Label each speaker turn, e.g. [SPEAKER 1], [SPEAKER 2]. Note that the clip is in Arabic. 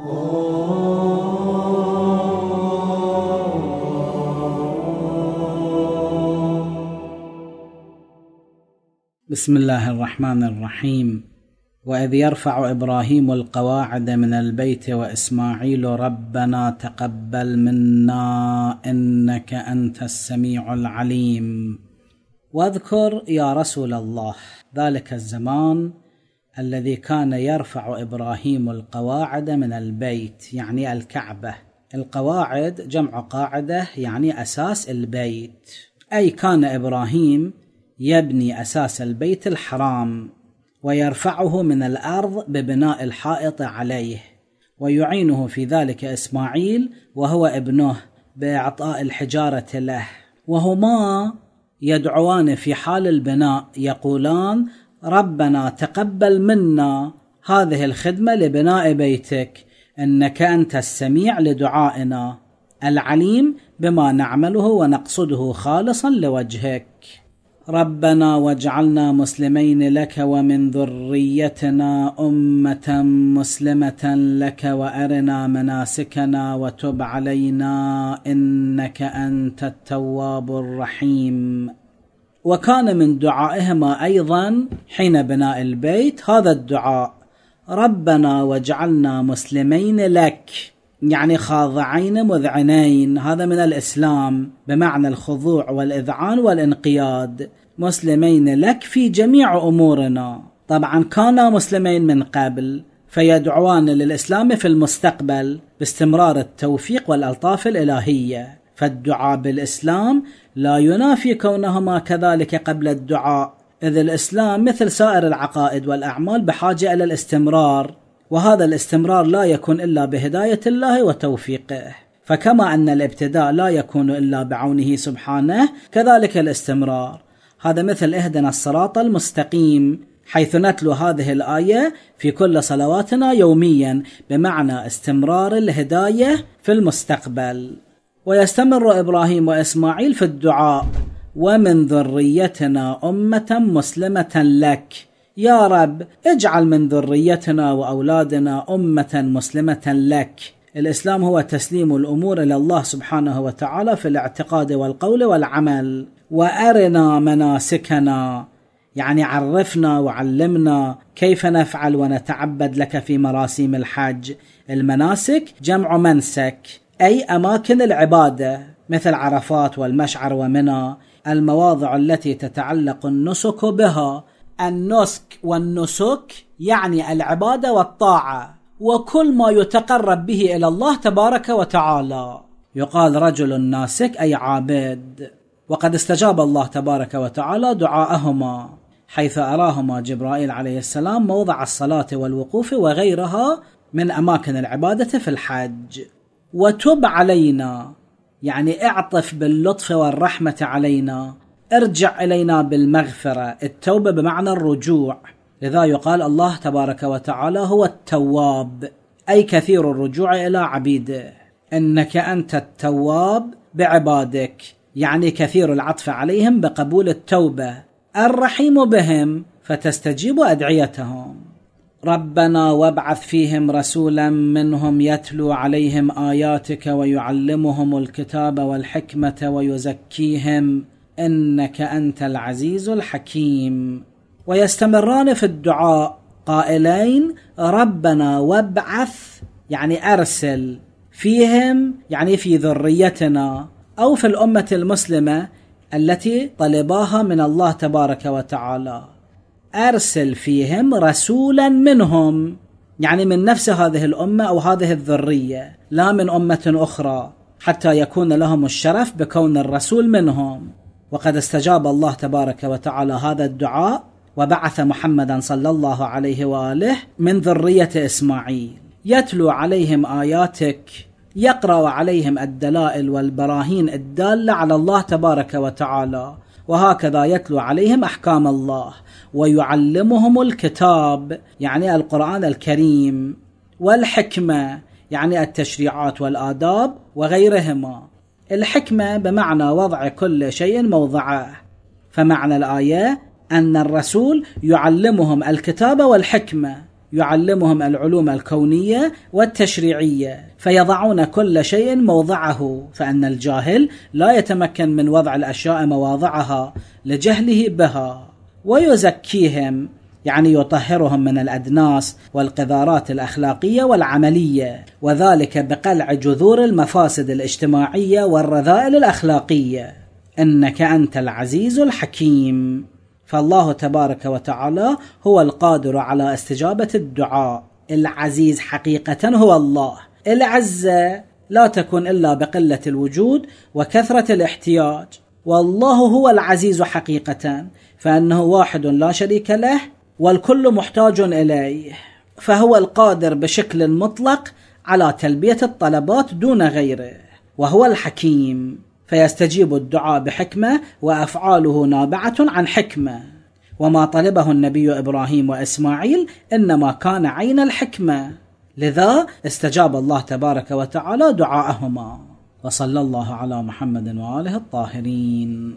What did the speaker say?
[SPEAKER 1] بسم الله الرحمن الرحيم واذ يرفع إبراهيم القواعد من البيت واسماعيل ربنا تقبل منا انك انت السميع العليم واذكر يا رسول الله ذلك الزمان الذي كان يرفع إبراهيم القواعد من البيت يعني الكعبة. القواعد جمع قاعدة يعني أساس البيت. أي كان إبراهيم يبني أساس البيت الحرام ويرفعه من الأرض ببناء الحائط عليه. ويعينه في ذلك إسماعيل وهو ابنه بإعطاء الحجارة له. وهما يدعوان في حال البناء يقولان ربنا تقبل منا هذه الخدمة لبناء بيتك. إنك أنت السميع لدعائنا العليم بما نعمله ونقصده خالصا لوجهك. ربنا واجعلنا مسلمين لك ومن ذريتنا أمة مسلمة لك وأرنا مناسكنا وتب علينا إنك أنت التواب الرحيم. وكان من دعائهما أيضا حين بناء البيت هذا الدعاء ربنا واجعلنا مسلمين لك. يعني خاضعين مذعنين هذا من الإسلام بمعنى الخضوع والإذعان والانقياد. مسلمين لك في جميع أمورنا. طبعا كانا مسلمين من قبل فيدعوان للإسلام في المستقبل باستمرار التوفيق والألطاف الإلهية. فالدعاء بالإسلام لا ينافي كونهما كذلك قبل الدعاء إذ الإسلام مثل سائر العقائد والأعمال بحاجة إلى الاستمرار وهذا الاستمرار لا يكون إلا بهداية الله وتوفيقه. فكما أن الابتداء لا يكون إلا بعونه سبحانه كذلك الاستمرار. هذا مثل إهدنا الصراط المستقيم حيث نتلو هذه الآية في كل صلواتنا يوميا بمعنى استمرار الهداية في المستقبل. ويستمر إبراهيم وإسماعيل في الدعاء ومن ذريتنا أمة مسلمة لك. يا رب اجعل من ذريتنا وأولادنا أمة مسلمة لك. الإسلام هو تسليم الأمور إلى الله سبحانه وتعالى في الاعتقاد والقول والعمل. وأرنا مناسكنا يعني عرفنا وعلمنا كيف نفعل ونتعبد لك في مراسيم الحج. المناسك جمع منسك. أي أماكن العبادة مثل عرفات والمشعر ومنى المواضع التي تتعلق النسك بها. النسك والنسك يعني العبادة والطاعة وكل ما يتقرب به إلى الله تبارك وتعالى. يقال رجل ناسك أي عابد وقد استجاب الله تبارك وتعالى دعاءهما حيث أراهما جبرائيل عليه السلام موضع الصلاة والوقوف وغيرها من أماكن العبادة في الحج. وتب علينا. يعني اعطف باللطف والرحمة علينا. ارجع إلينا بالمغفرة. التوبة بمعنى الرجوع. لذا يقال الله تبارك وتعالى هو التواب أي كثير الرجوع إلى عبيده. إنك أنت التواب بعبادك. يعني كثير العطف عليهم بقبول التوبة. الرحيم بهم فتستجيب أدعيتهم. ربنا وابعث فيهم رسولا منهم يتلو عليهم آياتك ويعلمهم الكتاب والحكمة ويزكيهم إنك أنت العزيز الحكيم. ويستمران في الدعاء قائلين ربنا وابعث يعني أرسل فيهم يعني في ذريتنا أو في الأمة المسلمة التي طلباها من الله تبارك وتعالى. أرسل فيهم رسولا منهم يعني من نفس هذه الأمة أو هذه الذرية لا من أمة أخرى حتى يكون لهم الشرف بكون الرسول منهم. وقد استجاب الله تبارك وتعالى هذا الدعاء وبعث محمدا صلى الله عليه وآله من ذرية إسماعيل. يتلو عليهم آياتك يقرأ عليهم الدلائل والبراهين الدالة على الله تبارك وتعالى. وهكذا يتلو عليهم أحكام الله ويعلمهم الكتاب يعني القرآن الكريم والحكمة يعني التشريعات والآداب وغيرهما. الحكمة بمعنى وضع كل شيء موضعه. فمعنى الآية أن الرسول يعلمهم الكتاب والحكمة. يعلمهم العلوم الكونية والتشريعية فيضعون كل شيء موضعه فأن الجاهل لا يتمكن من وضع الأشياء مواضعها لجهله بها ويزكيهم يعني يطهرهم من الأدناس والقذارات الأخلاقية والعملية وذلك بقلع جذور المفاسد الاجتماعية والرذائل الأخلاقية. إنك أنت العزيز الحكيم. فالله تبارك وتعالى هو القادر على استجابة الدعاء. العزيز حقيقة هو الله. العزه لا تكون إلا بقلة الوجود وكثرة الاحتياج. والله هو العزيز حقيقة فإنه واحد لا شريك له والكل محتاج إليه. فهو القادر بشكل مطلق على تلبية الطلبات دون غيره وهو الحكيم. فيستجيب الدعاء بحكمة وأفعاله نابعة عن حكمة. وما طلبه النبي إبراهيم وإسماعيل إنما كان عين الحكمة. لذا استجاب الله تبارك وتعالى دعاءهما. وصلى الله على محمد وآله الطاهرين.